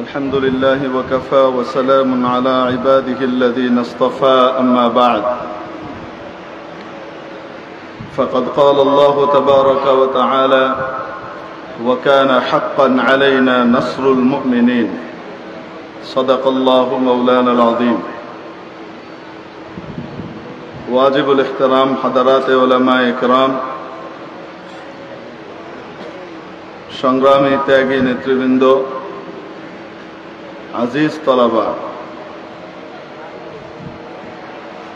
الحمد لله وكفى وسلام على عباده الذين اصطفى أما بعد فقد قال الله تبارك وتعالى وكان حقا علينا نصر المؤمنين صدق الله مولانا العظيم واجب الاحترام حضرات علماء اكرام সংগ্রামী ত্যাগী নেতৃবৃন্দ আজিজ তলাবা।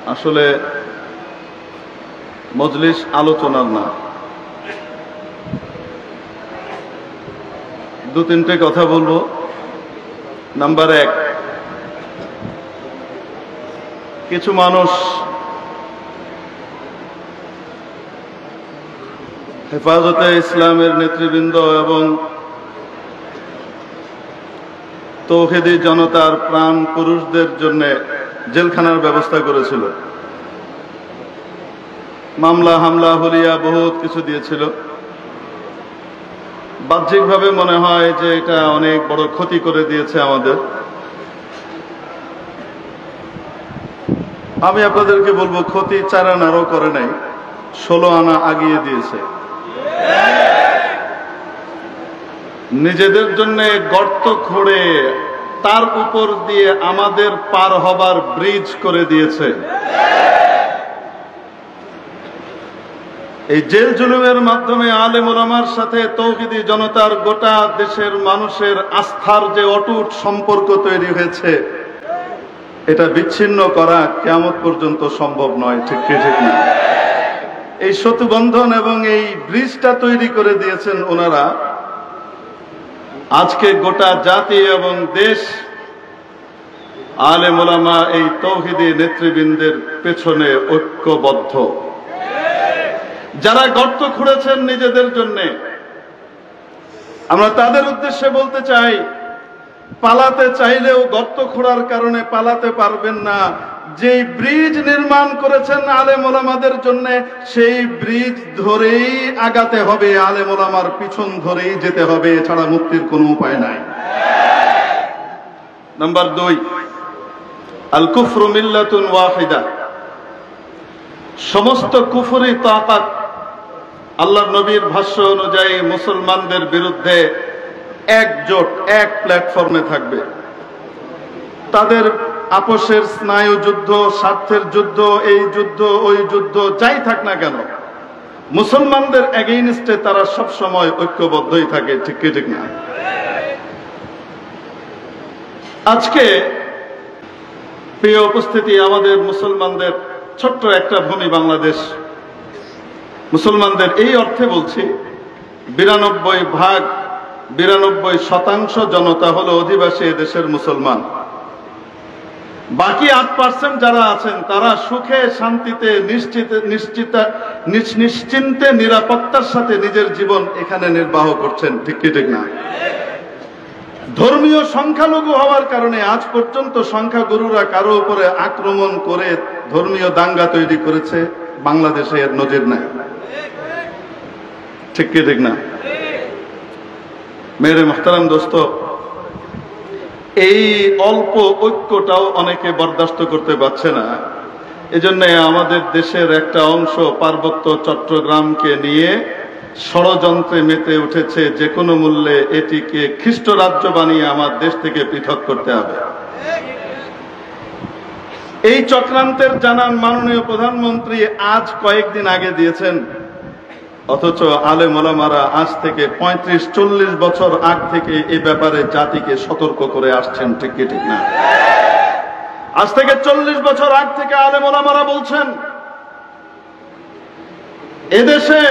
আসলে মজলিস আলোচনার না। দু তিনটে কথা বলব। নাম্বার এক, কিছু মানুষ হেফাজতে ইসলামের নেতৃবৃন্দ এবং তৌহেদি জনতার প্রাণ পুরুষদের জন্য জেলখানার ব্যবস্থা করেছিল। মামলা, হামলা, হলিয়া বহুত কিছু দিয়েছিল। বাহ্যিকভাবে মনে হয় যে এটা অনেক বড় ক্ষতি করে দিয়েছে আমাদের। আমি আপনাদেরকে বলব, ক্ষতি চার আনারও করে নাই, ষোলো আনা আগিয়ে দিয়েছে। নিজেদের জন্য গর্ত খুঁড়ে তার উপর দিয়ে আমাদের পার হবার ব্রিজ করে দিয়েছে। এই জেল জুলুমের মাধ্যমে আলেম ওলামার সাথে তৌহিদি জনতার গোটা দেশের মানুষের আস্থার যে অটুট সম্পর্ক তৈরি হয়েছে, এটা বিচ্ছিন্ন করা কেমন পর্যন্ত সম্ভব নয়, ঠিক ঠিক না? এই সেতুবন্ধন এবং এই ব্রিজটা তৈরি করে দিয়েছেন ওনারা। আজকে গোটা জাতি এবং দেশ আলে মোলামা এই তৌহিদি নেতৃবৃন্দের পেছনে ঐক্যবদ্ধ। যারা গর্ত খুঁড়েছেন নিজেদের জন্য, আমরা তাদের উদ্দেশ্যে বলতে চাই, পালাতে চাইলেও গর্ত খোঁড়ার কারণে পালাতে পারবেন না। যেই ব্রিজ নির্মাণ করেছেন আলেম ওলামাদের জন্য, সেই ব্রিজ ধরেই আগাতে হবে, আলেম ওলামার পিছন ধরেই যেতে হবে, এছাড়া মুক্তির কোনো উপায় নাই। নাম্বার দুই আল কুফরু মিল্লাতুন ওয়াহিদা। সমস্ত কুফরি তাকাত আল্লাহ নবীর ভাষ্য অনুযায়ী মুসলমানদের বিরুদ্ধে একজোট, এক প্ল্যাটফর্মে থাকবে। তাদের আপোষের স্নায়ু যুদ্ধ, স্বার্থের যুদ্ধ, এই যুদ্ধ, ওই যুদ্ধ, যাই থাক না কেন, মুসলমানদের এগেইনস্টে তারা সব সময় ঐক্যবদ্ধই থাকে, ঠিক কি, ঠিক না? আজকে প্রিয় উপস্থিতি, আমাদের মুসলমানদের ছোট্ট একটা ভূমি বাংলাদেশ। মুসলমানদের এই অর্থে বলছি, বিরানব্বই ভাগ, বিরানব্বই শতাংশ জনতা হলো অধিবাসী দেশের মুসলমান। বাকি আট পার্সেন্ট যারা আছেন, তারা সুখে, শান্তিতে, নিশ্চিত নিশ্চিত নিশ্চিন্তে, নিরাপত্তার সাথে নিজের জীবন এখানে নির্বাহ করছেন, ঠিক কি, ঠিক না? ধর্মীয় সংখ্যালঘু হওয়ার কারণে আজ পর্যন্ত সংখ্যাগুরুরা কারও উপরে আক্রমণ করে ধর্মীয় দাঙ্গা তৈরি করেছে, বাংলাদেশে এর নজির নাই। ঠিক কি, ঠিক না? মেরে মোহতারাম দোস্ত এই অল্প ঐক্যটাও অনেকে বরদাস্ত করতে পারছে না। এজন্য আমাদের দেশের একটা অংশ পার্বত্য চট্টগ্রামকে নিয়ে ষড়যন্ত্রে মেতে উঠেছে, যে কোনো মূল্যে এটিকে খ্রিস্ট রাজ্য বানিয়ে আমার দেশ থেকে পৃথক করতে হবে। এই চক্রান্তের জানান মাননীয় প্রধানমন্ত্রী আজ কয়েকদিন আগে দিয়েছেন। অথচ আলে মোলামারা আজ থেকে ৩৫ চল্লিশ বছর আগ থেকে এ ব্যাপারে জাতিকে সতর্ক করে আসছেন, ঠিক কি, ঠিক না? আজ থেকে চল্লিশ বছর আগ থেকে আলে মোলামারা বলছেন, এদেশে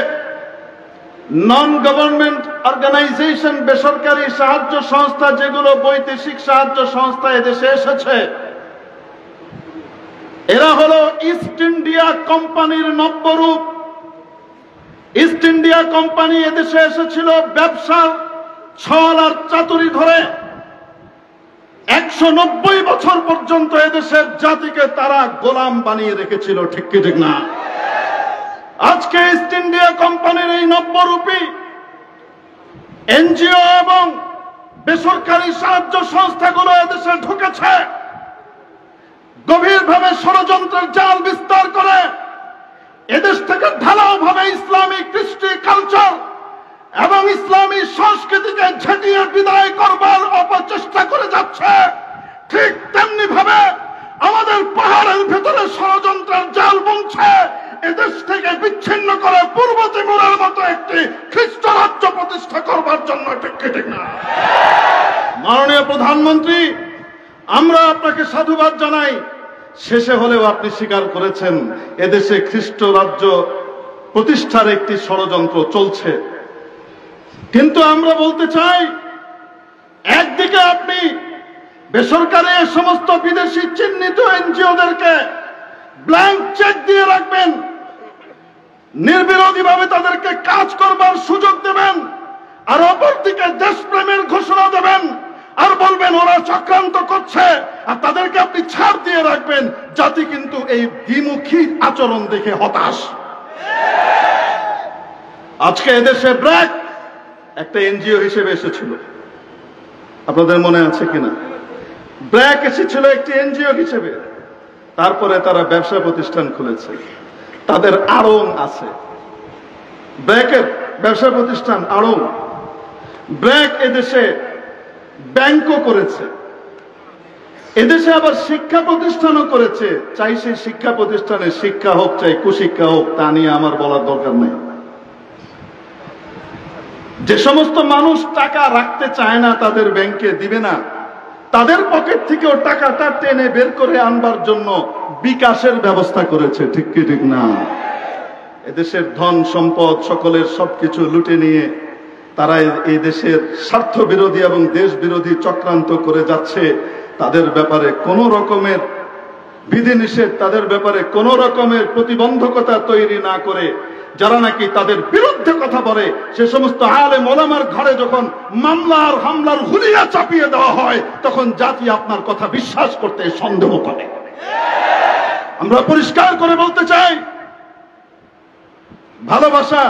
নন গভর্নমেন্ট অর্গানাইজেশন বেসরকারি সাহায্য সংস্থা, যেগুলো বৈদেশিক সাহায্য সংস্থা এদেশে এসেছে, এরা হলো ইস্ট ইন্ডিয়া কোম্পানির নব্যরূপ ইস্ট ইন্ডিয়া কোম্পানি এদেশে এসেছিল ব্যবসার ছল আর চাতুরি ধরে। একশো নব্বই বছর পর্যন্ত এদেশের জাতিকে তারা গোলাম বানিয়ে রেখেছিল, ঠিক কি ঠিক না? আজকে ইস্ট ইন্ডিয়া কোম্পানির এই নব্যরূপী এনজিও এবং বেসরকারি সাহায্য সংস্থাগুলো এদেশে ঢুকেছে। গভীরভাবে ষড়যন্ত্রের জাল বিস্তার করে এদেশ থেকে ঢালাও ভাবে ইসলামী কৃষ্টি কালচার এবং ইসলামী সংস্কৃতিকে ঝেঁটিয়ে বিদায় করবার অপচেষ্টা করে যাচ্ছে। ঠিক তেমনি ভাবে আমাদের পাহাড়ের ভেতরে ষড়যন্ত্রের জাল বুনছে এদেশ থেকে বিচ্ছিন্ন করে পূর্ব ত্রিপুরার মতো একটি খ্রিস্ট রাজ্য প্রতিষ্ঠা করবার জন্য ঠিক ঠিক না? মাননীয় প্রধানমন্ত্রী, আমরা আপনাকে সাধুবাদ জানাই। শেষে হলেও আপনি স্বীকার করেছেন, এদেশে খ্রিস্ট রাজ্য প্রতিষ্ঠার একটি ষড়যন্ত্র চলছে। কিন্তু আমরা বলতে চাই, একদিকে আপনি বেসরকারি সমস্ত বিদেশি চিহ্নিত এনজিওদেরকে ব্ল্যাঙ্ক চেক দিয়ে রাখবেন, নির্বিরোধীভাবে তাদেরকে কাজ করবার সুযোগ দেবেন, আর অপরদিকে দেশপ্রেমের ঘোষণা দেবেন। আর বলবেন, ওরা চক্রান্ত করছে, আর তাদেরকে আপনি ছাড় দিয়ে রাখবেন জাতি কিন্তু এই দ্বিমুখী আচরণ দেখে হতাশ। আজকে এদেশে ব্র্যাক একটা এনজিও হিসেবে এসেছিল। আপনাদের মনে আছে কিনা? ব্র্যাক এসেছিল একটি এনজিও হিসেবে। তারপরে তারা ব্যবসা প্রতিষ্ঠান খুলেছে। তাদের আড়ং আছে। ব্র্যাকের ব্যবসা প্রতিষ্ঠান আড়ং। ব্র্যাক এদেশে ব্যাংকও করেছে। এদেশে আবার শিক্ষা প্রতিষ্ঠানও করেছে। চাই সেই শিক্ষা প্রতিষ্ঠানে শিক্ষা হোক, চাই কুশিক্ষা হোক, তা নিয়ে আমার বলার দরকার নেই। যে সমস্ত মানুষ টাকা রাখতে চায় না, তাদের ব্যাংকে দিবে না। তাদের পকেট থেকেও টাকাটা টেনে বের করে আনবার জন্য বিকাশের ব্যবস্থা করেছে। ঠিক কি, ঠিক না? এদেশের ধন সম্পদ সকলের সবকিছু লুটে নিয়ে তারা এই দেশের স্বার্থ বিরোধী এবং দেশ বিরোধী চক্রান্ত করে যাচ্ছে, তাদের ব্যাপারে কোন রকমের বিধিনিষেধ, তাদের ব্যাপারে কোন রকমের প্রতিবন্ধকতা তৈরি না করে যারা নাকি তাদের বিরুদ্ধে কথা বলে, সে সমস্ত আলে মোলামার ঘরে যখন মামলার হামলার হুলিয়া চাপিয়ে দেওয়া হয়, তখন জাতি আপনার কথা বিশ্বাস করতে সন্দেহ করে। আমরা পরিষ্কার করে বলতে চাই, ভালোবাসা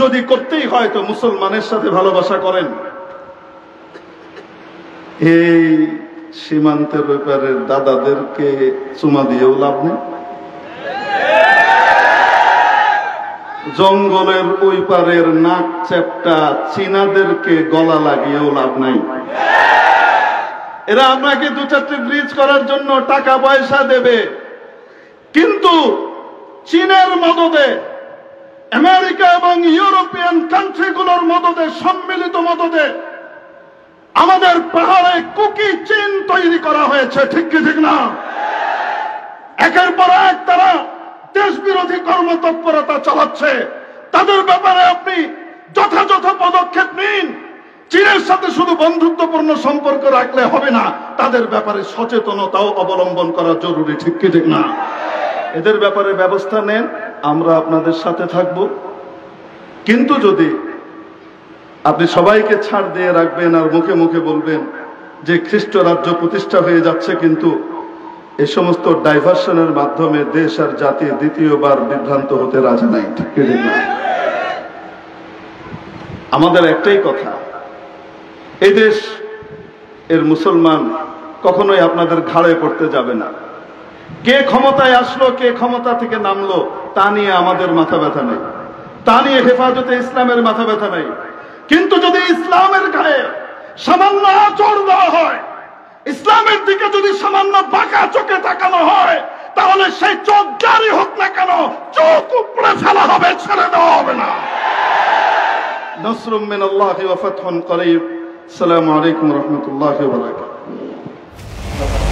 যদি করতেই হয় তো মুসলমানের সাথে ভালোবাসা করেন। এই সীমান্তের ব্যাপারে দাদাদেরকে চুমা দিয়েও লাভ নেই। জঙ্গলের ওই পারের নাক চ্যাপটা চীনাদেরকে গলা লাগিয়েও লাভ নাই। এরা আপনাকে দু চারটি ব্রিজ করার জন্য টাকা পয়সা দেবে। কিন্তু চীনের মদদে আমেরিকা এবং ইউরোপিয়ান কান্ট্রিগুলোর মদদে সম্মিলিত মদদে আমাদের পাহাড়ে কুকি চীন তৈরি করা হয়েছে, ঠিক কি, ঠিক না? একের পর এক তারা দেশ বিরোধী কর্মতৎপরতা চালাচ্ছে। তাদের ব্যাপারে আপনি যথাযথ পদক্ষেপ নিন। চীনের সাথে শুধু বন্ধুত্বপূর্ণ সম্পর্ক রাখলে হবে না, তাদের ব্যাপারে সচেতনতাও অবলম্বন করা জরুরি, ঠিক কি, ঠিক না? এদের ব্যাপারে ব্যবস্থা নেন। আমরা আপনাদের সাথে থাকব। কিন্তু যদি আপনি সবাইকে ছাড় দিয়ে রাখবেন আর মুখে মুখে বলবেন যে খ্রিস্ট রাজ্য প্রতিষ্ঠা হয়ে যাচ্ছে, কিন্তু এই সমস্ত ডাইভার্সনের মাধ্যমে দেশ আর জাতি দ্বিতীয়বার বিভ্রান্ত হতে রাজি নাই আমাদের একটাই কথা এই দেশ এর মুসলমান কখনোই আপনাদের ঘাড়ে পড়তে যাবে না। কে ক্ষমতায় আসলো, কে ক্ষমতা থেকে নামলো, তা নিয়ে আমাদের মাথা ব্যথা নেই। তা নিয়ে হেফাজতে ইসলামের মাথা ব্যথা নেই। কিন্তু যদি ইসলামের গায়ে সামান্য আচর দেওয়া হয়, ইসলামের দিকে যদি সামান্য বাঁকা চোখে তাকানো হয়, তাহলে সেই চোখ জারি হোক না কেন, চোখ উপড়ে ফেলা হবে, ছেড়ে দেওয়া হবে না। নসরুম মিন আল্লাহি ওয়া ফাতহুন করিব। আসসালামু আলাইকুম ওয়া রাহমাতুল্লাহি ওয়া বারাকাতুহু।